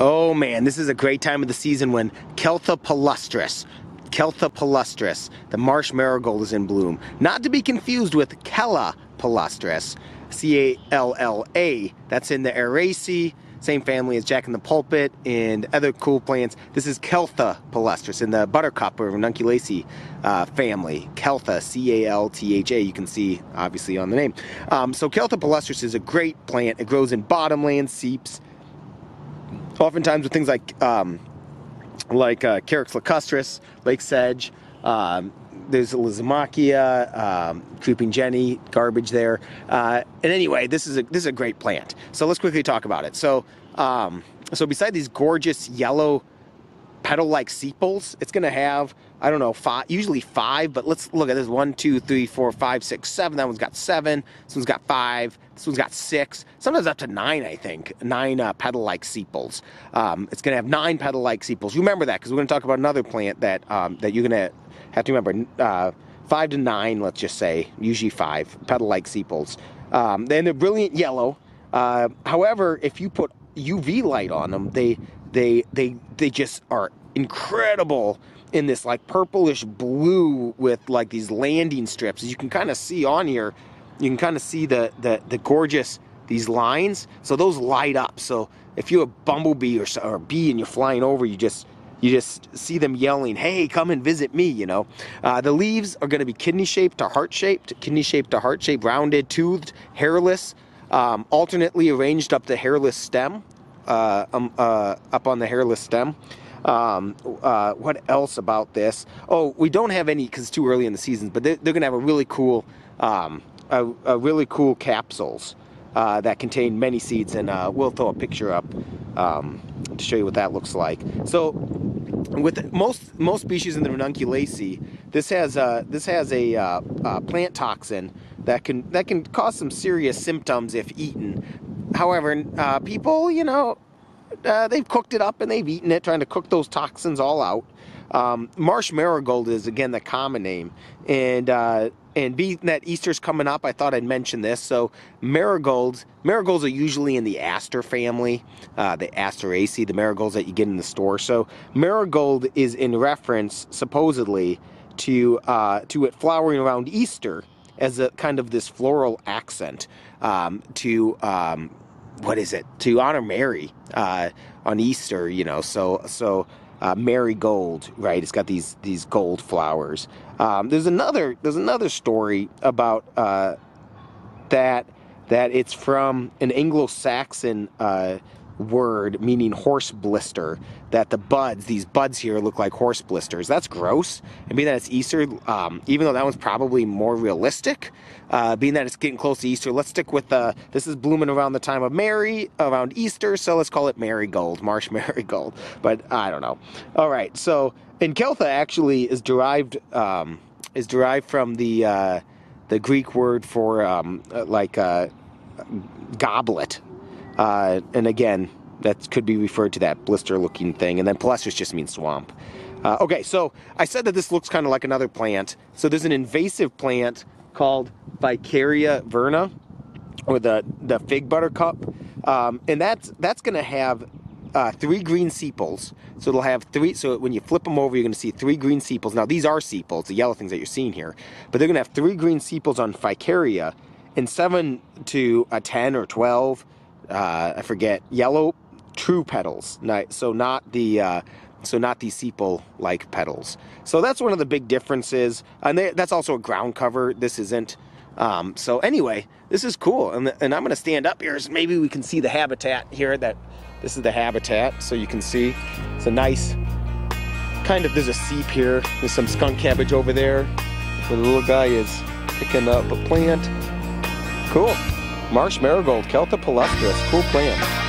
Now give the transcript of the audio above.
Oh man, this is a great time of the season when Caltha palustris, Caltha palustris, the marsh marigold is in bloom. Not to be confused with Calla palustris, C-A-L-L-A. That's in the Araceae, same family as Jack in the Pulpit and other cool plants. This is Caltha palustris in the buttercup or Ranunculaceae uh, family. Caltha, C-A-L-T-H-A, you can see obviously on the name. Um, so Caltha palustris is a great plant. It grows in bottomland seeps, oftentimes with things like um, like uh, Carex lacustris, lake sedge. Um, there's Lysimachia, um, creeping jenny, garbage there. Uh, and anyway, this is a this is a great plant. So let's quickly talk about it. So um, so beside these gorgeous yellow petal-like sepals, it's going to have I don't know five, usually five, but let's look at this one, two, three, four, five, six, seven. That one's got seven. This one's got five. This one's got six. Sometimes up to nine, I think. Nine uh, petal-like sepals. Um, it's going to have nine petal-like sepals. You remember that because we're going to talk about another plant that um, that you're going to have to remember. Uh, five to nine, let's just say, usually five petal-like sepals. Um, then they're brilliant yellow. Uh, however, if you put UV light on them, they they they they just are incredible in this like purplish blue with like these landing strips. As you can kind of see on here, you can kind of see the, the, the gorgeous, these lines. So those light up. So if you're a bumblebee or, or a bee and you're flying over, you just, you just see them yelling, hey, come and visit me, you know. Uh, the leaves are going to be kidney shaped to heart shaped, kidney shaped to heart shaped, rounded, toothed, hairless, um, alternately arranged up the hairless stem, uh, um, uh, up on the hairless stem. Um, uh, what else about this? Oh, we don't have any because it's too early in the season, but they're, they're going to have a really cool, um, a, a, really cool capsules uh, that contain many seeds, and uh, we'll throw a picture up um, to show you what that looks like. So, with most most species in the ranunculaceae, this has a this has a, uh, a plant toxin that can that can cause some serious symptoms if eaten. However, uh, people, you know, uh, they've cooked it up and they've eaten it, trying to cook those toxins all out. Um, marsh marigold is again the common name, and uh, and being that Easter's coming up, I thought I'd mention this. So marigolds, marigolds are usually in the aster family, uh, the Asteraceae, the marigolds that you get in the store. So marigold is in reference, supposedly, to uh, to it flowering around Easter as a kind of this floral accent um, to um, what is it to honor Mary uh, on Easter? You know, so so uh, marigold, right? It's got these these gold flowers. Um, there's another there's another story about uh, that that it's from an Anglo-Saxon uh, word meaning horse blister that the buds these buds here look like horse blisters. That's gross. And being that it's easter um, even though that one's probably more realistic uh, being that it's getting close to easter let's stick with the this is blooming around the time of mary around easter so let's call it marigold marsh marigold. But i don't know. All right so in Caltha actually is derived um, is derived from the uh, the greek word for um, like uh, goblet uh, and again, that could be referred to that blister looking thing. And then palustris just means swamp. Uh, okay, so I said that this looks kind of like another plant. So there's an invasive plant called Ficaria verna, or the, the fig buttercup. Um, and that's, that's going to have uh, three green sepals. So it'll have three, so when you flip them over, you're going to see three green sepals. Now, these are sepals, the yellow things that you're seeing here. But they're going to have three green sepals on Ficaria and seven to a 10 or 12 uh, I forget, yellow true petals. So not the uh, so not the sepal like petals. So that's one of the big differences. And they, that's also a ground cover. This isn't. Um, so anyway, this is cool. And, and I'm going to stand up here so maybe we can see the habitat here. That this is the habitat. So you can see it's a nice kind of. There's a seep here. There's some skunk cabbage over there. The little guy is picking up a plant. Cool. Marsh marigold, Caltha palustris, cool plant.